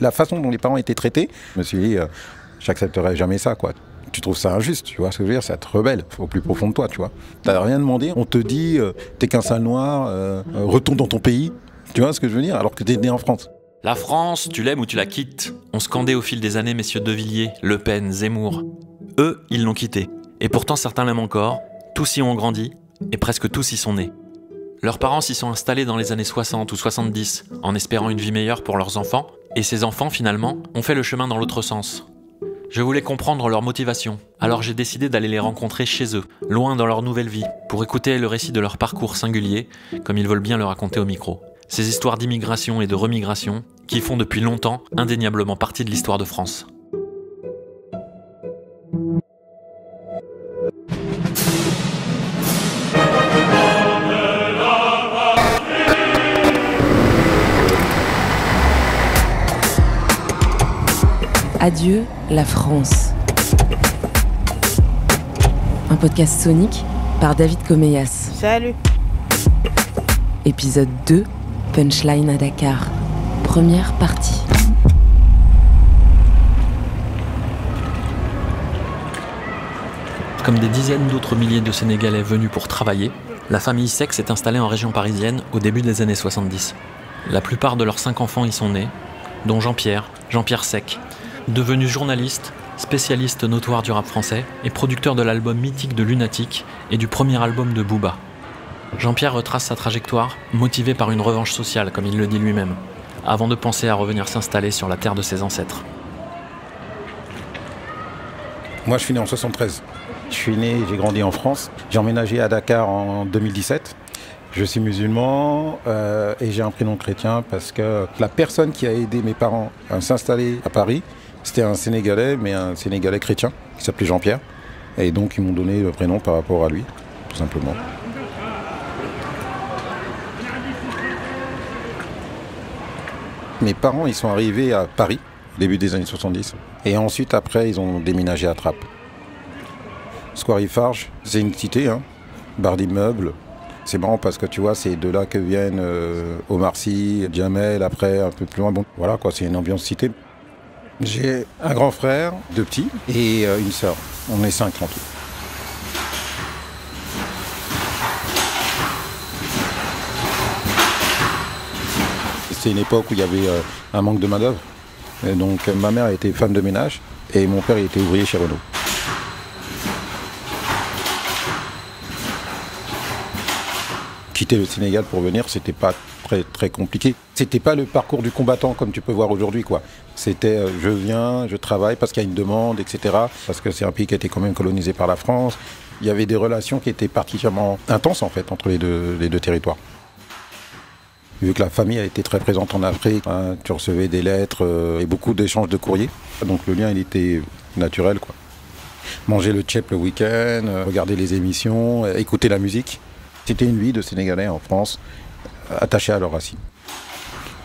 La façon dont les parents étaient traités, je me suis dit, euh, j'accepterai jamais ça, quoi. Tu trouves ça injuste, tu vois ce que je veux dire C'est être rebelle au plus profond de toi, tu vois. T'as rien demandé, on te dit, euh, t'es qu'un sale noir, euh, retourne dans ton pays, tu vois ce que je veux dire Alors que t'es né en France. La France, tu l'aimes ou tu la quittes? On scandait au fil des années messieurs De Villiers, Le Pen, Zemmour. Eux, ils l'ont quitté. Et pourtant certains l'aiment encore, tous y ont grandi, et presque tous y sont nés. Leurs parents s'y sont installés dans les années 60 ou 70, en espérant une vie meilleure pour leurs enfants, et ces enfants, finalement, ont fait le chemin dans l'autre sens. Je voulais comprendre leur motivation, alors j'ai décidé d'aller les rencontrer chez eux, loin dans leur nouvelle vie, pour écouter le récit de leur parcours singulier, comme ils veulent bien le raconter au micro. Ces histoires d'immigration et de remigration, qui font depuis longtemps indéniablement partie de l'histoire de France. Adieu la France. Un podcast sonique par David Comeyas. Salut. Épisode 2, Punchline à Dakar. Première partie. Comme des dizaines d'autres milliers de Sénégalais venus pour travailler, la famille Sec s'est installée en région parisienne au début des années 70. La plupart de leurs cinq enfants y sont nés, dont Jean-Pierre, Jean-Pierre Sec, devenu journaliste, spécialiste notoire du rap français et producteur de l'album mythique de Lunatic et du premier album de Booba. Jean-Pierre retrace sa trajectoire, motivé par une revanche sociale, comme il le dit lui-même, avant de penser à revenir s'installer sur la terre de ses ancêtres. Moi, je suis né en 73. Je suis né, j'ai grandi en France. J'ai emménagé à Dakar en 2017. Je suis musulman euh, et j'ai un prénom chrétien parce que la personne qui a aidé mes parents à s'installer à Paris, c'était un Sénégalais, mais un Sénégalais chrétien qui s'appelait Jean-Pierre. Et donc, ils m'ont donné le prénom par rapport à lui, tout simplement. Mes parents, ils sont arrivés à Paris, début des années 70. Et ensuite, après, ils ont déménagé à Trappes. Square Farge, c'est une cité, hein, barre d'immeubles. C'est marrant parce que tu vois, c'est de là que viennent euh, Omar Sy, Jamel, après un peu plus loin. Bon, voilà quoi, c'est une ambiance cité. J'ai un grand frère, deux petits, et euh, une sœur. On est cinq en tout. C'est une époque où il y avait euh, un manque de main-d'œuvre. Donc euh, ma mère était femme de ménage et mon père était ouvrier chez Renault. Quitter le Sénégal pour venir, c'était pas très très compliqué. C'était pas le parcours du combattant comme tu peux voir aujourd'hui quoi. C'était euh, je viens, je travaille parce qu'il y a une demande, etc. Parce que c'est un pays qui a été quand même colonisé par la France. Il y avait des relations qui étaient particulièrement intenses en fait entre les deux, territoires. Vu que la famille a été très présente en Afrique, hein, tu recevais des lettres euh, et beaucoup d'échanges de courriers. Donc le lien il était naturel quoi. Manger le tchèp le week-end, euh, regarder les émissions, écouter la musique. C'était une vie de Sénégalais en France, attachés à leurs racines.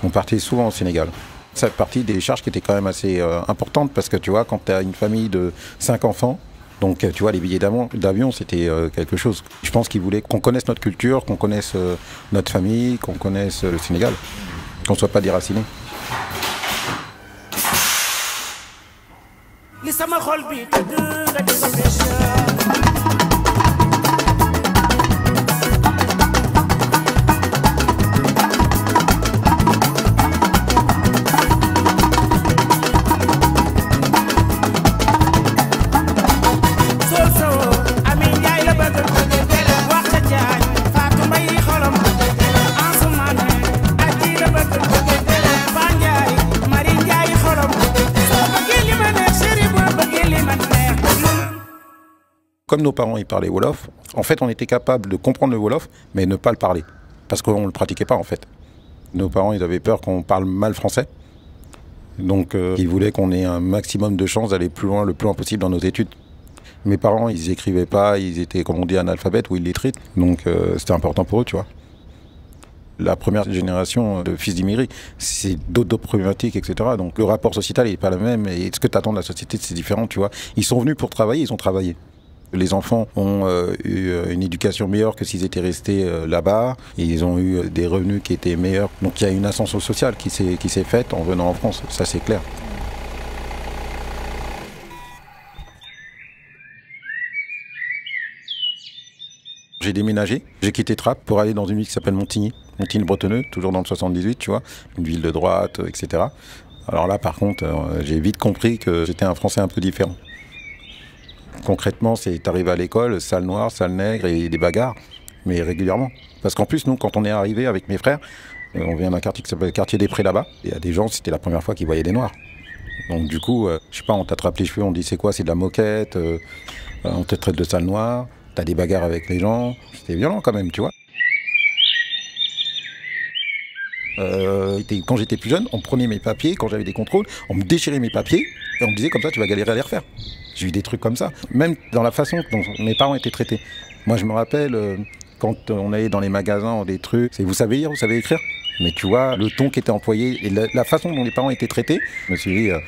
On partait souvent au Sénégal. Ça fait partie des charges qui étaient quand même assez euh, importantes parce que tu vois, quand tu as une famille de cinq enfants, donc tu vois, les billets d'avion, c'était euh, quelque chose. Je pense qu'ils voulaient qu'on connaisse notre culture, qu'on connaisse euh, notre famille, qu'on connaisse euh, le Sénégal, qu'on ne soit pas ko parents ils parlaient Wolof, en fait on était capable de comprendre le Wolof, mais ne pas le parler. Parce qu'on ne le pratiquait pas en fait. Nos parents ils avaient peur qu'on parle mal français. Donc euh, ils voulaient qu'on ait un maximum de chances d'aller plus loin, le plus loin possible dans nos études. Mes parents ils écrivaient pas, ils étaient comme on dit analphabètes ou illettrés. Donc euh, c'était important pour eux, tu vois. La première génération de fils d'immigrés, c'est d'autres problématiques, etc. Donc le rapport sociétal n'est pas le même et ce que tu attends de la société c'est différent, tu vois. Ils sont venus pour travailler, ils ont travaillé. Les enfants ont euh, eu euh, une éducation meilleure que s'ils étaient restés euh, là-bas. Ils ont eu des revenus qui étaient meilleurs. Donc il y a une ascension sociale qui s'est faite en venant en France. Ça c'est clair. J'ai déménagé, j'ai quitté Trappes pour aller dans une ville qui s'appelle Montigny, Montigny-le-Bretonneux, toujours dans le 78, tu vois, une ville de droite, etc. Alors là, par contre, j'ai vite compris que j'étais un Français un peu différent. Concrètement, c'est t'arrives à l'école, salle noire, salle nègre et des bagarres, mais régulièrement. Parce qu'en plus, nous, quand on est arrivé avec mes frères, euh, on vient d'un quartier qui s'appelle le quartier des Prés là-bas. Il y a des gens, c'était la première fois qu'ils voyaient des noirs. Donc du coup, euh, je sais pas, on t'attrape les cheveux, on dit c'est quoi, c'est de la moquette, euh, on te traite de sale noir, t'as des bagarres avec les gens. C'était violent quand même, tu vois. Quand j'étais plus jeune, on prenait mes papiers, quand j'avais des contrôles, on me déchirait mes papiers et on me disait comme ça, tu vas galérer à les refaire. J'ai eu des trucs comme ça, même dans la façon dont mes parents étaient traités. Moi, je me rappelle euh, quand on allait dans les magasins, des trucs, c'est vous savez lire, vous savez écrire Mais tu vois, le ton qui était employé et la, façon dont les parents étaient traités, je me suis dit, euh,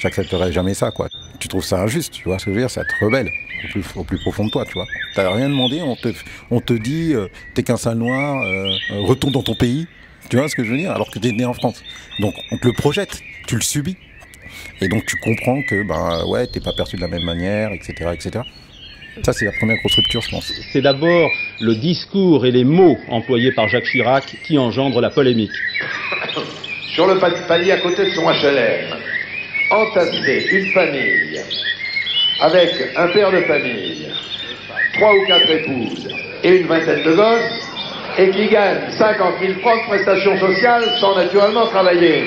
j'accepterai jamais ça, quoi. Tu trouves ça injuste, tu vois ce que je veux dire Ça te rebelle au plus, au plus profond de toi, tu vois. T'as rien demandé, on te, on te dit, euh, t'es qu'un sale noir, euh, retourne dans ton pays. Tu vois ce que je veux dire Alors que t'es né en France. Donc on te le projette, tu le subis. Et donc tu comprends que, ben ouais, t'es pas perçu de la même manière, etc., etc. Ça, c'est la première grosse rupture, je pense. C'est d'abord le discours et les mots employés par Jacques Chirac qui engendrent la polémique. Sur le pa- palier à côté de son HLM, entasser une famille avec un père de famille, trois ou quatre épouses et une vingtaine de gosses, et qui gagne 50 000 francs de prestations sociales sans naturellement travailler.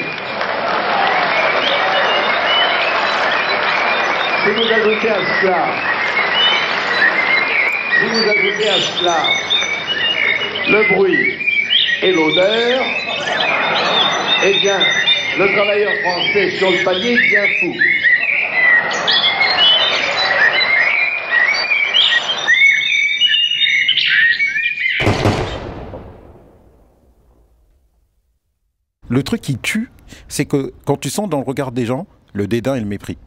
Si vous ajoutez à cela, si vous ajoutez à cela le bruit et l'odeur, eh bien, le travailleur français sur le palier devient fou. Le truc qui tue, c'est que quand tu sens dans le regard des gens le dédain et le mépris.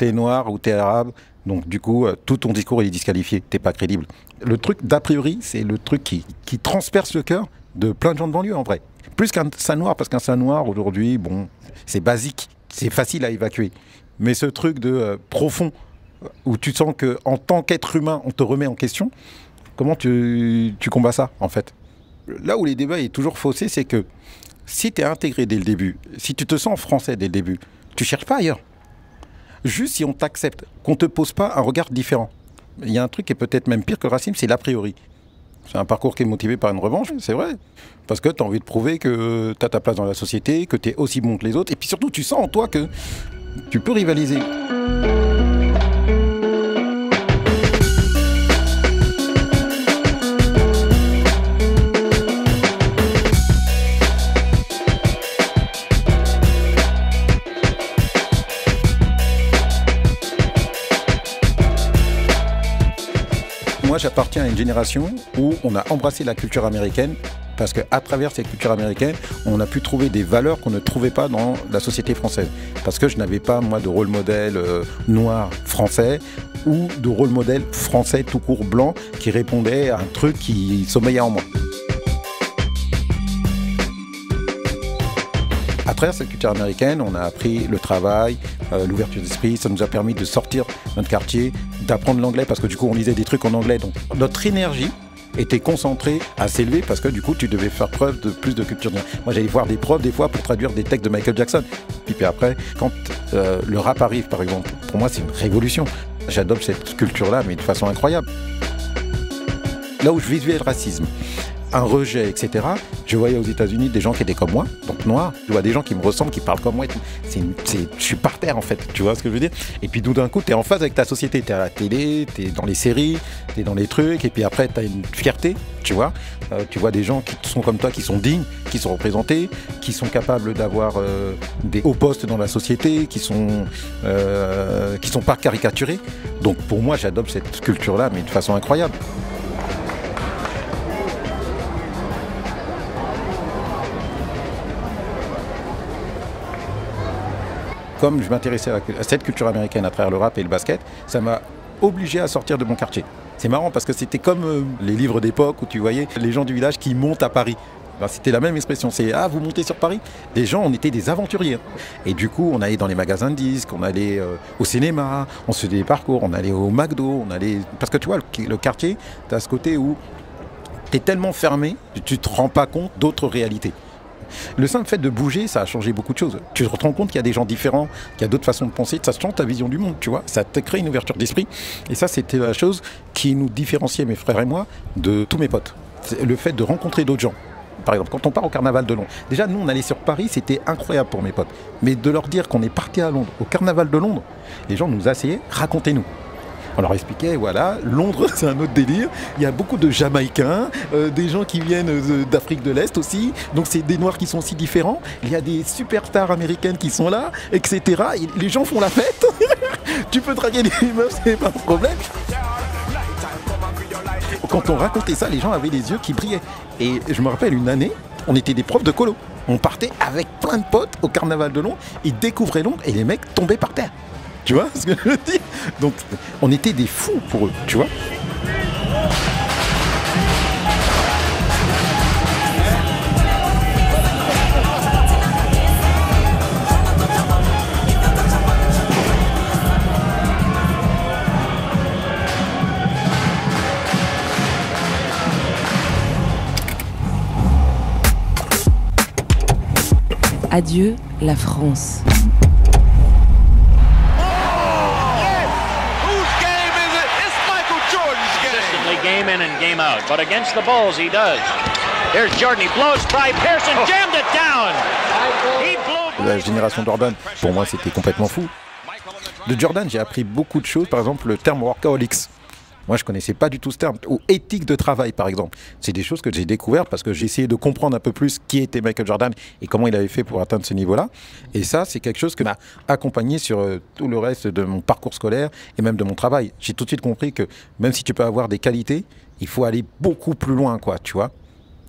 T'es noir ou t'es arabe, donc du coup, euh, tout ton discours est disqualifié, t'es pas crédible. Le truc d'a priori, c'est le truc qui, qui transperce le cœur de plein de gens de banlieue en vrai. Plus qu'un sein noir, parce qu'un sein noir aujourd'hui, bon, c'est basique, c'est facile à évacuer. Mais ce truc de euh, profond, où tu sens que en tant qu'être humain, on te remet en question, comment tu, tu combats ça en fait? Là où les débats est toujours faussé, c'est que si tu es intégré dès le début, si tu te sens français dès le début, tu cherches pas ailleurs. Juste si on t'accepte, qu'on te pose pas un regard différent. Il y a un truc qui est peut-être même pire que le racisme, c'est l'a priori. C'est un parcours qui est motivé par une revanche, c'est vrai. Parce que tu as envie de prouver que tu as ta place dans la société, que tu es aussi bon que les autres. Et puis surtout, tu sens en toi que tu peux rivaliser. Moi, j'appartiens à une génération où on a embrassé la culture américaine parce qu'à travers cette culture américaine, on a pu trouver des valeurs qu'on ne trouvait pas dans la société française. Parce que je n'avais pas, moi, de rôle modèle euh, noir français ou de rôle modèle français tout court blanc qui répondait à un truc qui sommeillait en moi. Cette culture américaine, on a appris le travail, euh, l'ouverture d'esprit. Ça nous a permis de sortir de notre quartier, d'apprendre l'anglais parce que du coup, on lisait des trucs en anglais. Donc, notre énergie était concentrée à s'élever parce que du coup, tu devais faire preuve de plus de culture. Moi, j'allais voir des profs des fois pour traduire des textes de Michael Jackson. Puis, puis après, quand euh, le rap arrive, par exemple, pour moi, c'est une révolution. J'adopte cette culture-là, mais de façon incroyable. Là où je visualisais le racisme, un rejet, etc. Je voyais aux États-Unis des gens qui étaient comme moi, donc noirs. Je vois des gens qui me ressemblent, qui parlent comme moi. c'est- je suis par terre en fait. Tu vois ce que je veux dire? Et puis tout d'un coup, tu es en phase avec ta société. Tu es à la télé, tu es dans les séries, tu es dans les trucs. Et puis après, tu as une fierté. Tu vois Euh, Tu vois des gens qui sont comme toi, qui sont dignes, qui sont représentés, qui sont capables d'avoir euh, des hauts postes dans la société, qui sont, euh, qui sont pas caricaturés. Donc pour moi, j'adopte cette culture-là, mais de façon incroyable. Comme je m'intéressais à, cette culture américaine à travers le rap et le basket, ça m'a obligé à sortir de mon quartier. C'est marrant parce que c'était comme euh, les livres d'époque où tu voyais les gens du village qui montent à Paris. Ben, c'était la même expression, c'est ah vous montez sur Paris? Les gens, on était des aventuriers. Et du coup, on allait dans les magasins de disques, on allait euh, au cinéma, on se faisait des parcours, on allait au McDo, on allait parce que tu vois le, quartier, tu as ce côté où tu es tellement fermé, tu te rends pas compte d'autres réalités. Le simple fait de bouger, ça a changé beaucoup de choses. Tu te rends compte qu'il y a des gens différents, qu'il y a d'autres façons de penser, ça change ta vision du monde, tu vois. Ça te crée une ouverture d'esprit. Et ça, c'était la chose qui nous différenciait, mes frères et moi, de tous mes potes. Le fait de rencontrer d'autres gens. Par exemple, quand on part au carnaval de Londres, déjà nous on allait sur Paris, c'était incroyable pour mes potes. Mais de leur dire qu'on est parti à Londres, au carnaval de Londres, les gens nous asseyaient, racontez-nous. On leur expliquait, voilà, Londres, c'est un autre délire. Il y a beaucoup de Jamaïcains, euh, des gens qui viennent euh, d'Afrique de l'Est aussi. Donc, c'est des Noirs qui sont aussi différents. Il y a des superstars américaines qui sont là, etc. Et les gens font la fête. tu peux draguer les meufs, c'est pas un problème. Quand on racontait ça, les gens avaient les yeux qui brillaient. Et je me rappelle une année, on était des profs de colo. On partait avec plein de potes au carnaval de Londres. Ils découvraient Londres et les mecs tombaient par terre. Tu vois ce que je dire? Donc, on était des fous pour eux, tu vois? Adieu, la France. Game in and game out. But against the Bulls, he does. Here's Jordan. He blows by Pearson, jammed it down. He blew. La génération Jordan, pour moi, c'était complètement fou. De Jordan, j'ai appris beaucoup de choses, par exemple le terme workaholics. Moi, je connaissais pas du tout ce terme. Ou éthique de travail, par exemple. C'est des choses que j'ai découvertes parce que j'ai essayé de comprendre un peu plus qui était Michael Jordan et comment il avait fait pour atteindre ce niveau-là. Et ça, c'est quelque chose qui m'a accompagné sur euh, tout le reste de mon parcours scolaire et même de mon travail. J'ai tout de suite compris que même si tu peux avoir des qualités, il faut aller beaucoup plus loin, quoi, tu vois.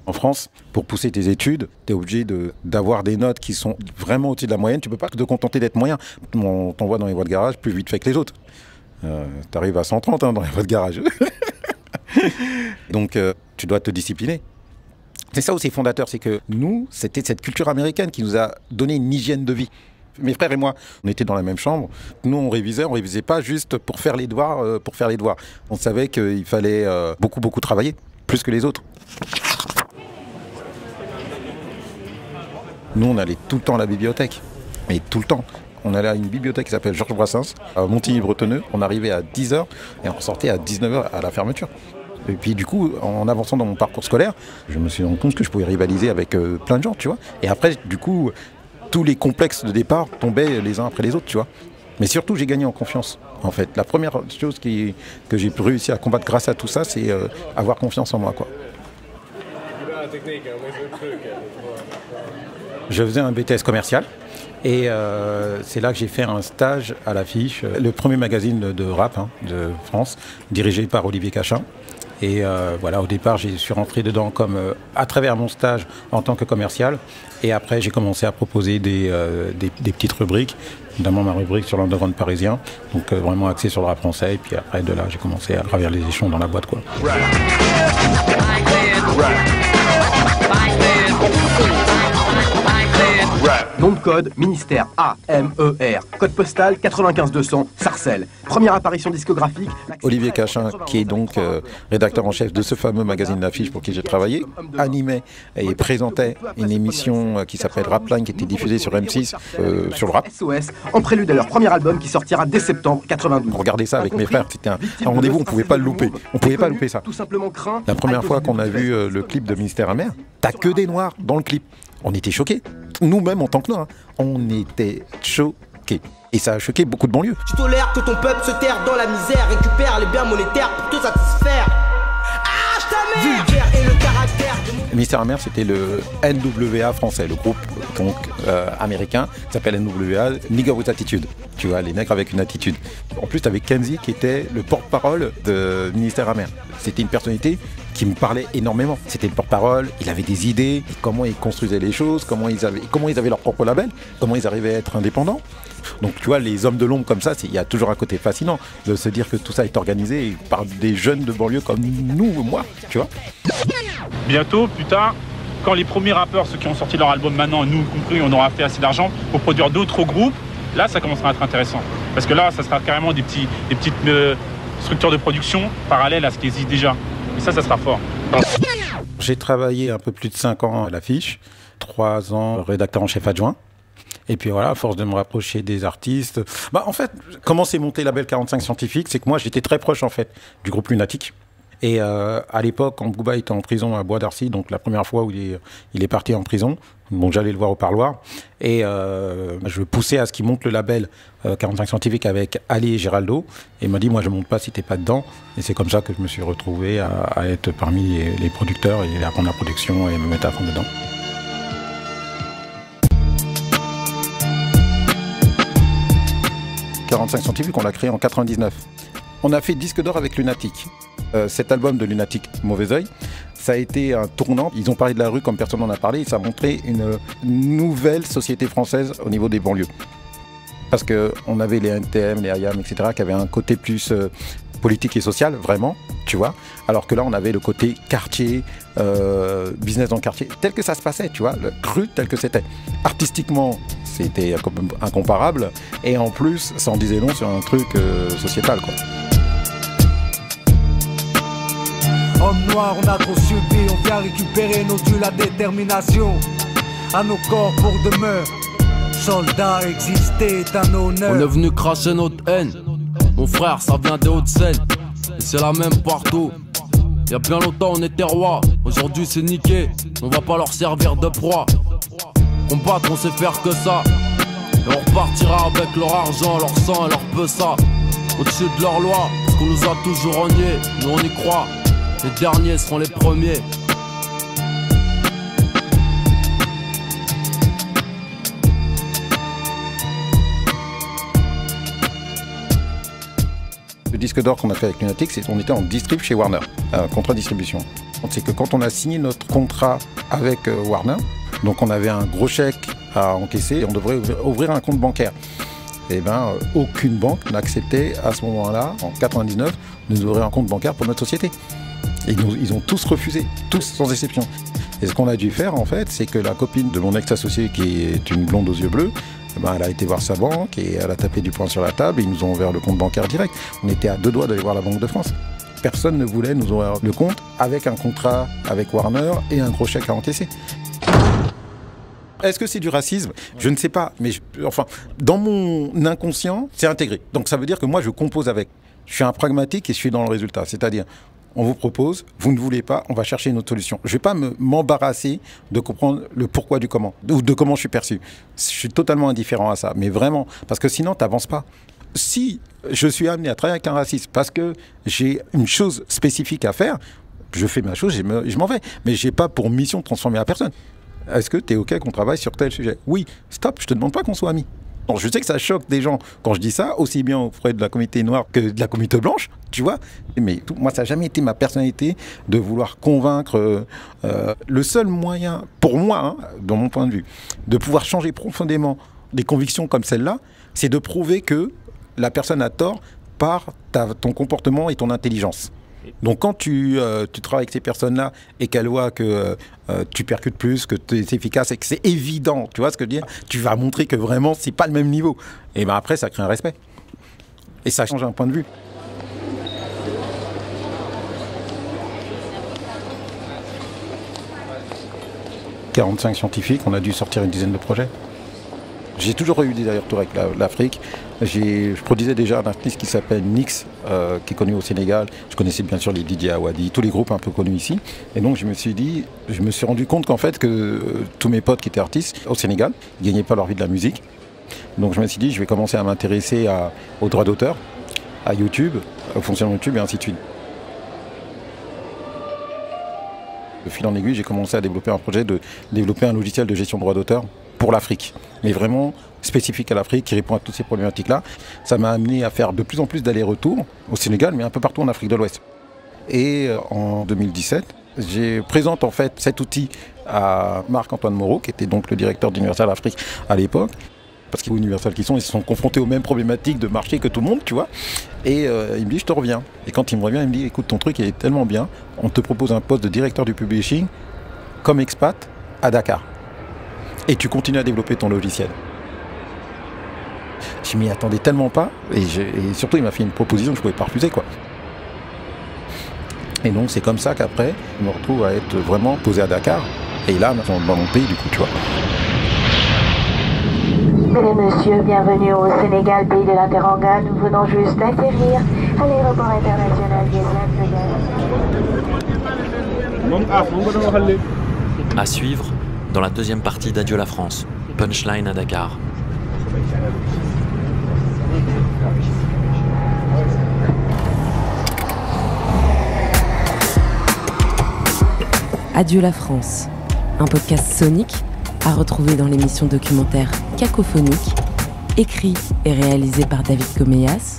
En France, pour pousser tes études, tu es obligé d'avoir des notes qui sont vraiment au-dessus de la moyenne. Tu peux pas te contenter d'être moyen. On t'envoie dans les voies de garage plus vite fait que les autres. Tu arrives à 130 hein, dans les voies de garage. Donc, euh, tu dois te discipliner. C'est ça aussi fondateur, c'est que nous, c'était cette culture américaine qui nous a donné une hygiène de vie. Mes frères et moi, on était dans la même chambre. Nous, on révisait, on révisait pas juste pour faire les devoirs, euh, pour faire les devoirs. On savait qu'il fallait euh, beaucoup, beaucoup travailler, plus que les autres. Nous, on allait tout le temps à la bibliothèque. Mais tout le temps. On allait à une bibliothèque qui s'appelle Georges Brassens, à Montigny-Bretonneux. On arrivait à 10h et on sortait à 19h à la fermeture. Et puis du coup, en avançant dans mon parcours scolaire, je me suis rendu compte que je pouvais rivaliser avec euh, plein de gens, tu vois. Et après, du coup, tous les complexes de départ tombaient les uns après les autres, tu vois. Mais surtout, j'ai gagné en confiance. En fait, la première chose que j'ai réussi à combattre grâce à tout ça, c'est euh, avoir confiance en moi, quoi. Je faisais un BTS commercial et euh, c'est là que j'ai fait un stage à l'affiche, le premier magazine de, rap hein, de France, dirigé par Olivier Cachin. Et euh, voilà, au départ, je suis rentré dedans comme euh, à travers mon stage en tant que commercial. Et après, j'ai commencé à proposer des, euh, des, des petites rubriques, notamment ma rubrique sur l'underground parisien, donc euh, vraiment axée sur le rap français. Et puis après, de là, j'ai commencé à gravir les échelons dans la boîte, quoi. Nom de code, ministère A-M-E-R. Code postal 95200, Sarcelles. Première apparition discographique. Olivier Cachin, qui est donc euh, rédacteur en chef de ce fameux magazine d'affiches pour qui j'ai travaillé, animait et présentait une émission euh, qui s'appelle Rapline, qui était diffusée sur M6 euh, sur le rap. SOS, en prélude à leur premier album qui sortira dès septembre 92. Regardez ça avec mes frères, c'était un, un rendez-vous, on pouvait pas le louper. On pouvait pas louper ça. Tout simplement craint. La première fois qu'on a vu euh, le clip de Ministère amer, t'as que des noirs dans le clip. On était choqués. Nous-mêmes, en tant que noirs, hein, on était choqués. Et ça a choqué beaucoup de banlieues. Tu tolères que ton peuple se terre dans la misère, récupère les biens monétaires pour te satisfaire. Ah, je ta mère Vulgaire et le caractère de mon... Ministère amer, c'était le NWA français, le groupe donc euh, américain qui s'appelle NWA, Nigger with Attitude. Tu vois, les nègres avec une attitude. En plus, tu avais Kenzie qui était le porte-parole de Ministère amer. C'était une personnalité qui me parlait énormément. C'était le porte-parole, il avait des idées, comment il construisait les choses, comment ils avaient, ils leur propre label, comment ils arrivaient à être indépendants. Donc tu vois, les hommes de l'ombre comme ça, il y a toujours un côté fascinant de se dire que tout ça est organisé par des jeunes de banlieue comme nous, moi, tu vois. Bientôt, plus tard, quand les premiers rappeurs, ceux qui ont sorti leur album maintenant, nous compris, on aura fait assez d'argent pour produire d'autres groupes, là, ça commencera à être intéressant. Parce que là, ça sera carrément des petites euh, structures de production parallèles à ce qui existe déjà. Ça, ça sera fort. J'ai travaillé un peu plus de 5 ans à l'affiche, 3 ans rédacteur en chef adjoint. Et puis voilà, à force de me rapprocher des artistes. Bah, en fait, comment s'est monté Label 45 Scientifique C'est que moi, j'étais très proche en fait du groupe Lunatique. Et euh, à l'époque, quand Booba était en prison à Bois d'Arcy, donc la première fois où il est, parti en prison, bon, j'allais le voir au parloir. Et euh, je poussais à ce qu'il monte le label euh, 45 Scientifique avec Ali et Géraldo. Et il m'a dit, moi, je monte pas si t'es pas dedans. Et c'est comme ça que je me suis retrouvé à, être parmi les, producteurs et à prendre la production et me mettre à fond dedans. « 45 scientifiques, on l'a créé en 99. On a fait disque d'or avec Lunatic. Euh, cet album de Lunatic, Mauvais Oeil, ça a été un tournant. Ils ont parlé de la rue comme personne n'en a parlé. Ça a montré une nouvelle société française au niveau des banlieues. Parce qu'on avait les NTM, les IAM, etc., qui avaient un côté plus euh, politique et social, vraiment, tu vois. Alors que là, on avait le côté quartier, euh, business dans quartier, tel que ça se passait, tu vois, le cru tel que c'était. Artistiquement, c'était incomparable. Et en plus, ça en disait long sur un truc sociétal. Homme noir, on a trop subi, on vient récupérer nos dûs, la détermination. À nos corps pour demeure. Soldat, exister est un honneur. On est venu cracher notre haine. Mon frère, ça vient des Hauts-de-Seine. Et c'est la même partout. Y a bien longtemps, on était roi. Aujourd'hui, c'est niqué. On va pas leur servir de proie. Combattre, on sait faire que ça. Et on repartira avec leur argent, leur sang et leur peu ça. Au-dessus de leur loi, qu'on nous a toujours renié. Nous, on y croit. Les derniers seront les premiers. Le disque d'or qu'on a fait avec Lunatic, c'est qu'on était en distrib chez Warner, contrat de distribution. C'est que quand on a signé notre contrat avec euh, Warner, donc on avait un gros chèque à encaisser et on devrait ouvrir- un compte bancaire. Et ben, euh, aucune banque n'acceptait à ce moment-là, en 99, de nous ouvrir un compte bancaire pour notre société. Ils, ont tous refusé, tous sans exception. Et ce qu'on a dû faire, en fait, c'est que la copine de mon ex-associé, qui est une blonde aux yeux bleus, eh ben, elle a été voir sa banque et elle a tapé du poing sur la table et ils nous ont ouvert le compte bancaire direct. On était à deux doigts d'aller voir la Banque de France. Personne ne voulait nous ouvrir le compte avec un contrat avec Warner et un gros chèque à encaisser. Est-ce que c'est du racisme? Je ne sais pas, mais enfin, dans mon inconscient, c'est intégré. Donc ça veut dire que moi, je compose avec. Je suis un pragmatique et je suis dans le résultat. C'est-à-dire, on vous propose, vous ne voulez pas, on va chercher une autre solution. Je ne vais pas me- m'embarrasser de comprendre le pourquoi du comment, ou de comment je suis perçu. Je suis totalement indifférent à ça, mais vraiment, parce que sinon, tu n'avances pas. Si je suis amené à travailler avec un raciste parce que j'ai une chose spécifique à faire, je fais ma chose, je me- je m'en vais. Mais je n'ai pas pour mission de transformer la personne. Est-ce que tu es OK qu'on travaille sur tel sujet? Oui, stop, je te demande pas qu'on soit amis. Je sais que ça choque des gens quand je dis ça, aussi bien auprès de la communauté noire que de la communauté blanche, tu vois. Mais moi, ça n'a jamais été ma personnalité de vouloir convaincre. euh, euh, le seul moyen, pour moi, hein, dans mon point de vue, de pouvoir changer profondément des convictions comme celle-là, c'est de prouver que la personne a tort par ton comportement et ton intelligence. Donc quand tu, euh, tu travailles avec ces personnes-là et qu'elles voient que euh, euh, tu percutes plus, que tu es efficace et que c'est évident, tu vois ce que je veux dire Tu vas montrer que vraiment c'est pas le même niveau. Et ben après ça crée un respect. Et ça change un point de vue. « 45 scientifiques, on a dû sortir une dizaine de projets. J'ai toujours eu des allers-retours avec la- l'Afrique. Je produisais déjà un artiste qui s'appelle Nix, euh, qui est connu au Sénégal. Je connaissais bien sûr les Didier Awadi, tous les groupes un peu connus ici. Et donc je me suis dit, je me suis rendu compte qu'en fait que euh, tous mes potes qui étaient artistes au Sénégal ne gagnaient pas leur vie de la musique. Donc je me suis dit, je vais commencer à m'intéresser aux droits d'auteur, à YouTube, au fonctionnement YouTube et ainsi de suite. De fil en aiguille, j'ai commencé à développer un projet de développer un logiciel de gestion de droits d'auteur pour l'Afrique, mais vraiment spécifique à l'Afrique, qui répond à toutes ces problématiques-là. Ça m'a amené à faire de plus en plus d'allers-retours au Sénégal, mais un peu partout en Afrique de l'Ouest. Et euh, en 2017, j'ai présente en fait cet outil à Marc-Antoine Moreau, qui était donc le directeur d'Universal Afrique à l'époque. Parce qu'Universal qui sont, ils se sont confrontés aux mêmes problématiques de marché que tout le monde, tu vois. Et euh, il me dit, je te reviens. Et quand il me revient, il me dit, écoute, ton truc il est tellement bien, on te propose un poste de directeur du publishing comme expat à Dakar. Et tu continues à développer ton logiciel. Je m'y attendais tellement pas, et, je- et surtout il m'a fait une proposition que je pouvais pas refuser, quoi. Et donc c'est comme ça qu'après, je me retrouve à être vraiment posé à Dakar. Et là, dans mon pays, du coup, tu vois. Mesdames, Messieurs, bienvenue au Sénégal, pays de la Teranga. Nous venons juste d'atterrir à l'aéroport international des À suivre dans la deuxième partie d'Adieu la France. Punchline à Dakar. Adieu la France, un podcast sonique à retrouver dans l'émission documentaire Cacophonique, écrit et réalisé par David Comeyas,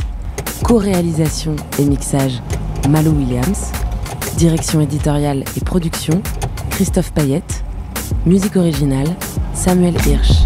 co-réalisation et mixage Malou Williams, direction éditoriale et production Christophe Payette, musique originale Samuel Hirsch.